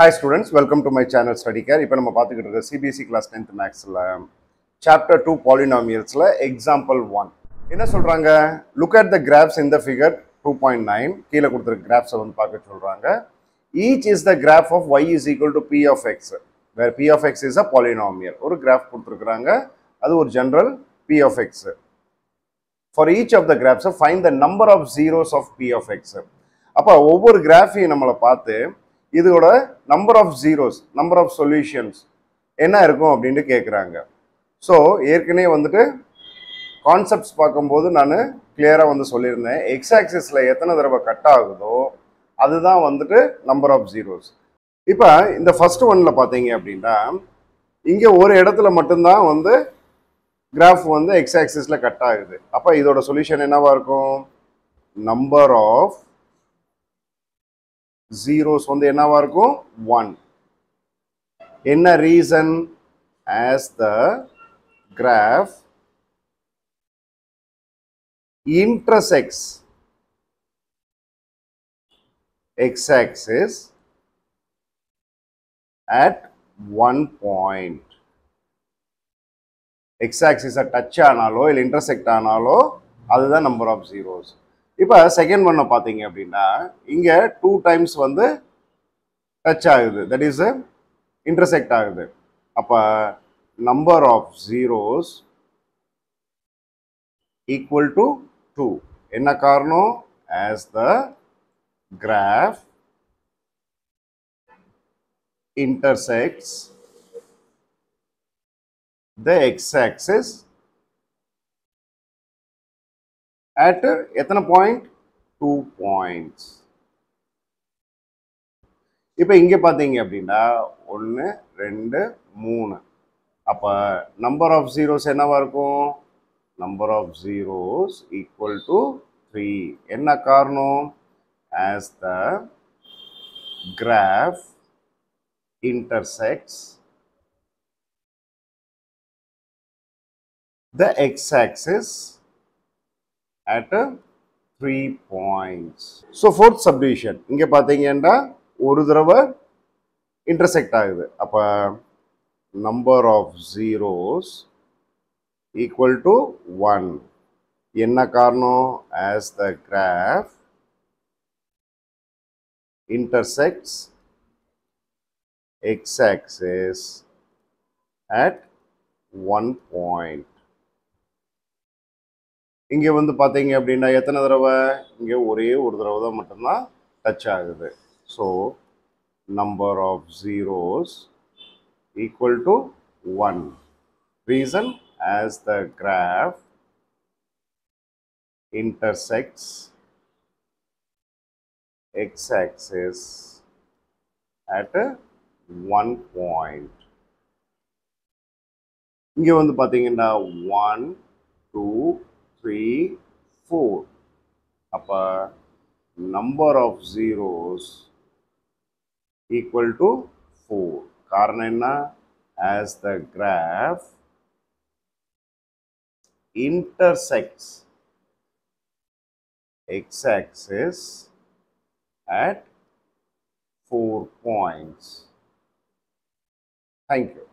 Hi students welcome to my channel Study Care இப்போ நம்ம பார்த்துக்கிட்டு இருக்க சிபிஎஸ்சி கிளாஸ் டென்த் மேக்ஸில் சாப்டர் டூ பாலினாமியல்ஸில் எக்ஸாம்பிள் ஒன் என்ன சொல்கிறாங்க look at the graphs the figure two point nine கீழே கொடுத்துருக்க கிராஃப்ஸை வந்து பார்க்க சொல்கிறாங்க each is the graph of y is equal to p of x where p of x is a polynomial ஒரு கிராஃப் கொடுத்துருக்குறாங்க அது ஒரு general p of x for each of the graphs find the number of zeros of p of x அப்போ ஒவ்வொரு கிராஃபியும் நம்மளை பார்த்து இதோட number of zeros number of solutions என்ன இருக்கும் அப்படின்ட்டு கேட்குறாங்க ஸோ ஏற்கனவே வந்துட்டு கான்செப்ட்ஸ் பார்க்கும்போது நான் கிளியராக வந்து சொல்லியிருந்தேன் எக்ஸ் ஆக்சிஸில் எத்தனை தடவை கட் ஆகுதோ அதுதான் வந்துட்டு நம்பர் ஆஃப் ஜீரோஸ் இப்போ இந்த ஃபஸ்ட்டு ஒனில் பார்த்தீங்க அப்படின்னா இங்கே ஒரு இடத்துல மட்டும்தான் வந்து கிராஃப் வந்து எக்ஸ் ஆக்சிஸில் கட் ஆகுது அப்போ இதோட சொல்யூஷன் என்னவாக இருக்கும் number of zeros on the Navargo 1. In reason as the graph intersects x axis at one point. X axis a touch analo, intersect analo, other number of zeros. இப்ப second வன்ன பாத்தீங்க அப்டினா இங்க 2 டைம்ஸ் வந்து touch ஆகுது that is intersect ஆகுது அப்ப number of zeros equal to 2 என்ன காரணோ as the graph intersects the x axis at எத்தனை பாயிண்ட் டூ பாயிண்ட்ஸ் இப்போ இங்கே பார்த்தீங்க அப்படின்னா ஒன்று ரெண்டு மூணு அப்போ நம்பர் ஆஃப் ஜீரோஸ் என்னவாக இருக்கும் number of zeros equal to three என்ன காரணம் as the graph intersects the x-axis at uh, 3 points. So fourth subdivision இங்க பார்த்தீங்கன்னா ஒரு தடவை intersect ஆகுது அப்போ number of zeros equal to 1 என்ன காரணம் as the graph intersects x-axis at one point இங்கே வந்து பார்த்தீங்க அப்படின்னா எத்தனை தடவை இங்கே ஒரே ஒரு தடவை தான் மட்டும்தான் டச் ஆகுது so number of zeros equal to one reason as the graph intersects x axis at one point இங்கே வந்து பார்த்தீங்கன்னா one two three, four. Upper number of zeros equal to 4. Karnena as the graph intersects x-axis at 4 points. Thank you.